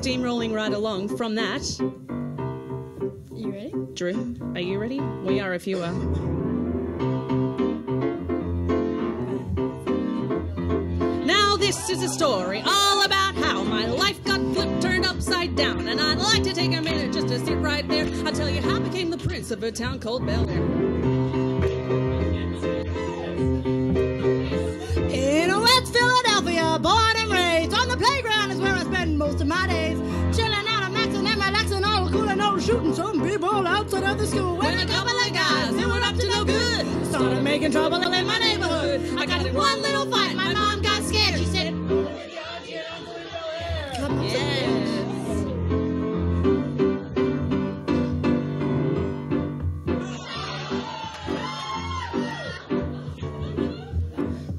steamrolling right along from that. You ready? Drew, are you ready? We are if you are. Now, this is a story all about how my life got flipped, turned upside down. And I'd like to take a minute just to sit right there. I'll tell you how I became the prince of a town called Bel Air. My days. Chilling out, I'm maxing and relaxing, all cool and all shooting some people outside of the school. When a couple of guys who were up to no good started making trouble in my neighborhood. I got one little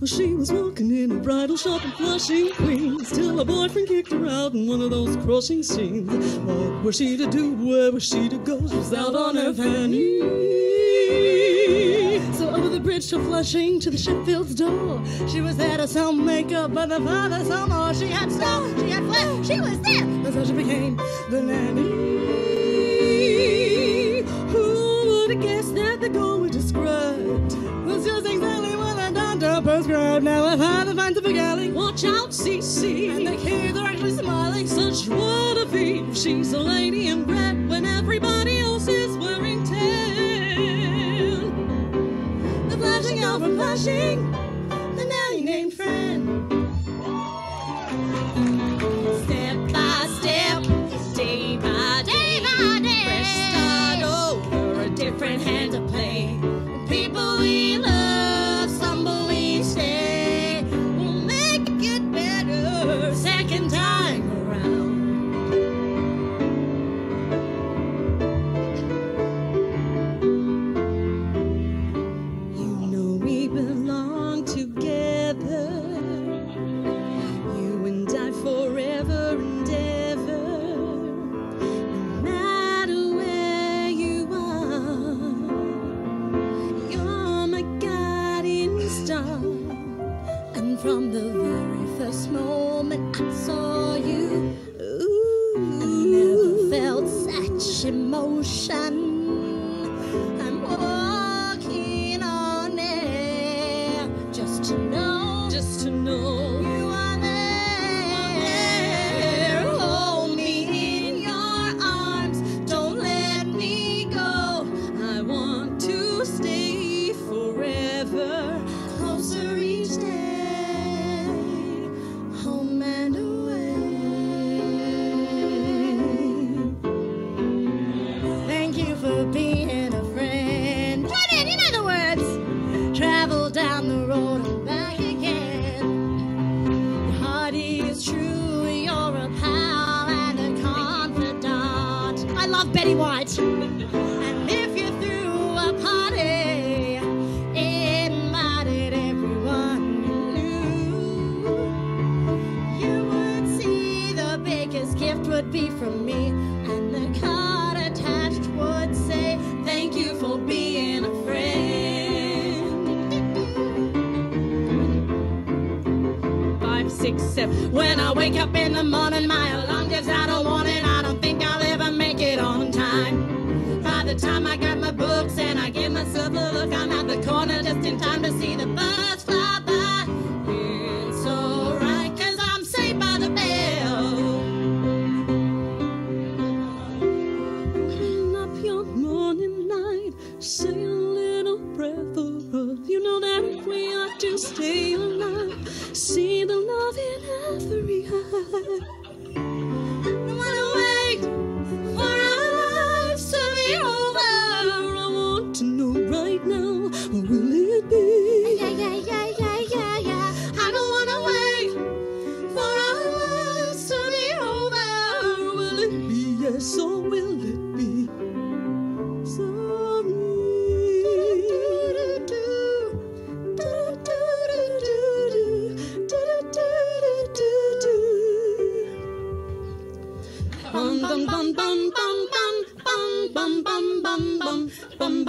Well, she was walking in a bridal shop in Flushing, Queens, till her boyfriend kicked her out in one of those crushing scenes. What was she to do? Where was she to go? She was out on her fanny. So over the bridge to Flushing to the Sheffield's door. She was there to sell makeup, but the father saw more. She had snow, she had flair, she was there. That's how she became the nanny. Who would have guessed that the goal doctor prescribed? Now if I find the galley, watch out, CC. And the kids are actually smiling. Such what a thief. She's a lady in red when everybody else is wearing tan. The flashing out from flashing, from the very first moment I saw you, I never felt such emotion. True, you're a pal and a confidant. I love Betty White. Six, seven. When I wake up in the morning, my alarm gives out a warning. I don't think I'll ever make it on time. By the time I got my books and I give myself a look, I'm at the corner just in time to now. Will it be? Yeah yeah yeah yeah yeah yeah I don't wanna wait for us to be over will it be yes or will it be?